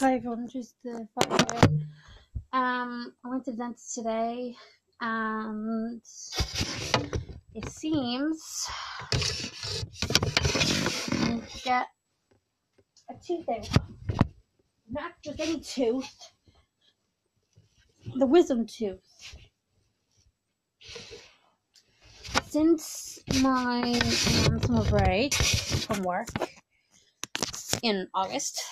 Hi everyone, just the fire. Um, I went to the dentist today, and it seems I need to get a tooth out. Not just any tooth, the wisdom tooth. Since my um, summer break from work in August,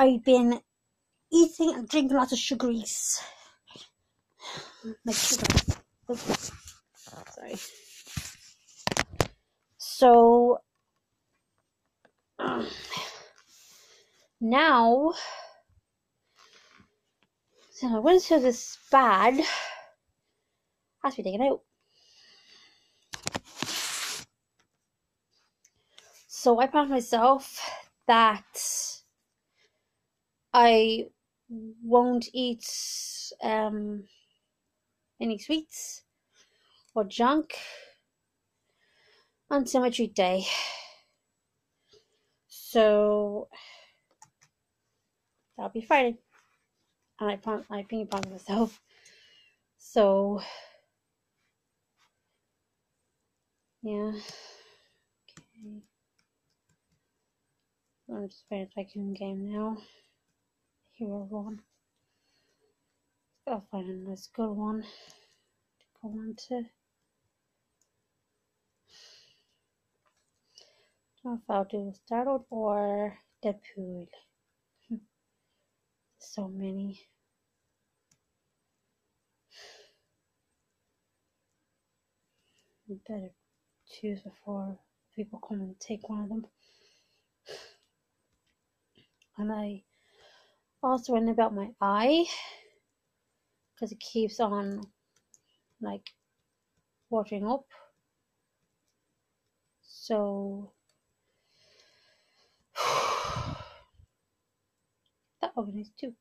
I've been eating and drinking lots of sugaries. Like sugar. Sorry. So um, now, since I went to this bad, has to be taken out. So I promised myself that I won't eat um, any sweets or junk until my treat day. So that'll be Friday. And I prom- I pinky promised myself. So yeah. Okay. I'm just playing a game now. Hero one. Gotta find a nice good one to go on to. Don't know if I'll do Star Lord or Deadpool. so many. You better choose before people come and take one of them. And I also went about my eye because it keeps on like watering up. So that organized too.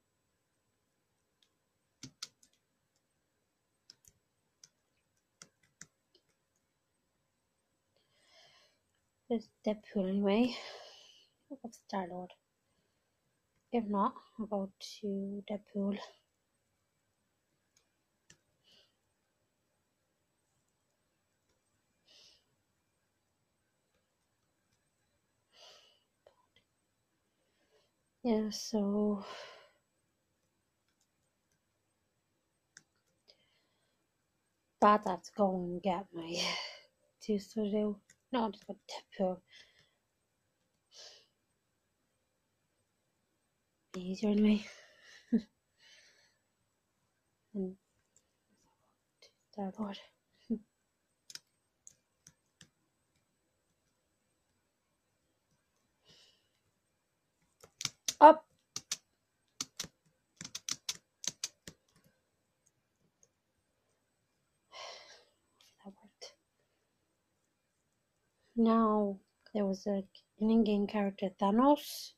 There's Deadpool anyway. Go Star Lord. If not, go to Deadpool. Yeah, so but I have to go and get my to do. No, I'll just go to Deadpool. Easier anyway. and Lord. Up. That worked. Now there was a, an in-game character Thanos.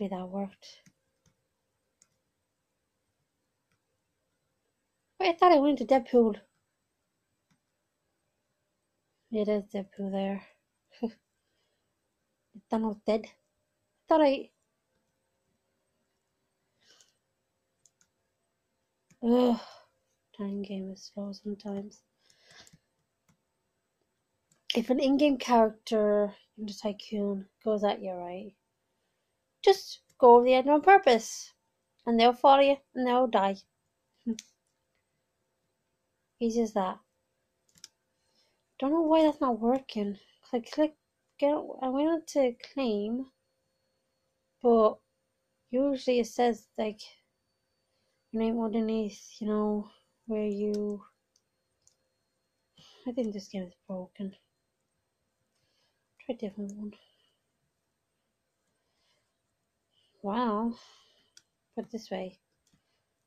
That worked. Wait, I thought I went to Deadpool. It is Deadpool there. Thanos dead. I thought I. Ugh. Time game is slow sometimes. If an in-game character in the Tycoon goes at you, right? Just go over the end on purpose. And they'll follow you and they'll die. Easy as that. Don't know why that's not working. I click get I went on to claim but usually it says like your name underneath, you know, where you I think this game is broken. Try a different one. Wow. Put it this way.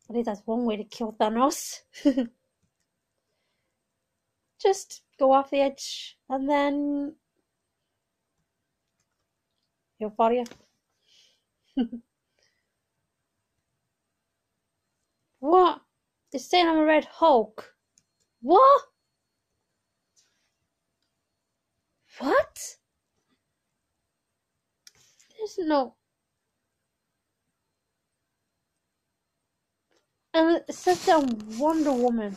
At least that's one way to kill Thanos. Just go off the edge and then he'll follow you. what? They're saying I'm a red Hulk. What? What? doesn't know. And it says Wonder Woman.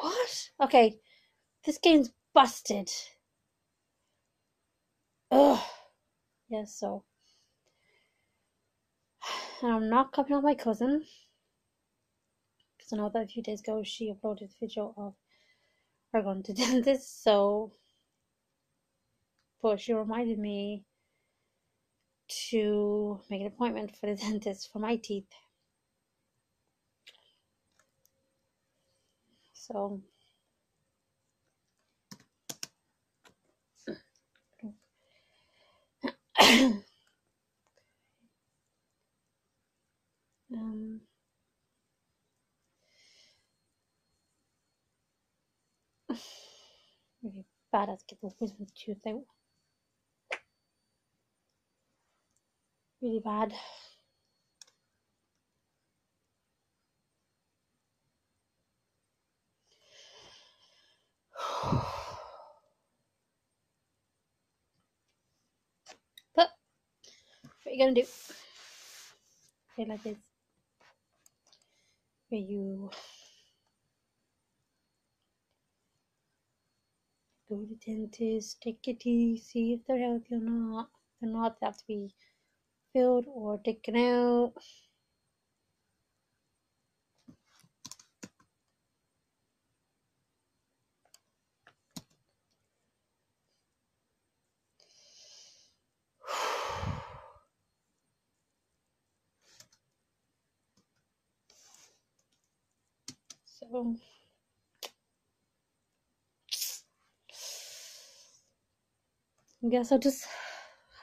What? Okay, this game's busted. Ugh. Yeah, so. And I'm not copying on my cousin. Because I know that a few days ago she uploaded a video of her going to dentist, so. But she reminded me to make an appointment for the dentist for my teeth. So um really bad at getting wisdom tooth out. Really bad. But what you gonna do? Okay, like this. Where you go to dentist, take your teeth, see if they're healthy or not. If they're not, they have to be filled or taken out. So I guess I'll just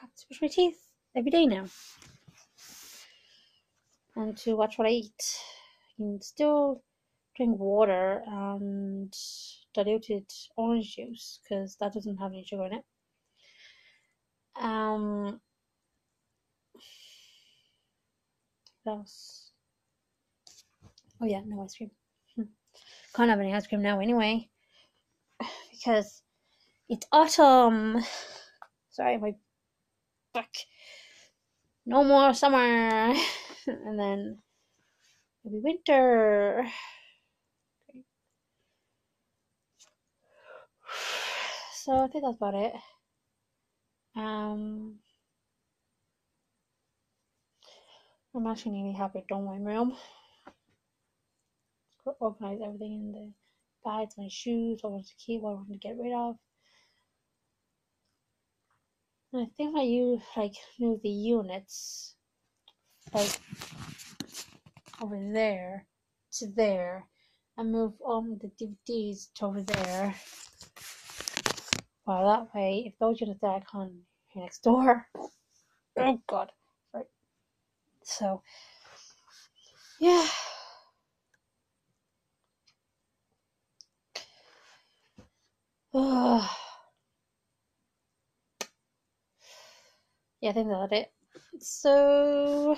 have to brush my teeth every day now. And to watch what I eat. Can still drink water and diluted orange juice because that doesn't have any sugar in it. Um, what else? Oh yeah, no ice cream. Can't have any ice cream now anyway because it's autumn. Sorry, my back. No more summer, and then it'll be winter. So I think that's about it. Um, I'm actually nearly happy done my room. Organize everything in the bags, my shoes, what I want to keep, what I want to get rid of. I think I use like move the units like over there to there and move on the DVDs to over there. Well, that way, if those units are on here next door, oh god, right. So, yeah. Ugh. Yeah, I think that's it. So,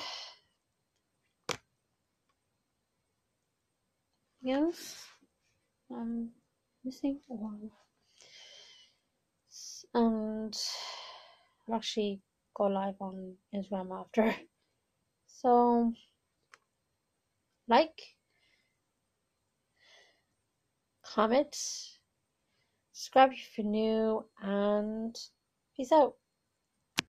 else I'm missing one, and I'll actually go live on Instagram after. So, like, comment, subscribe if you're new, and peace out.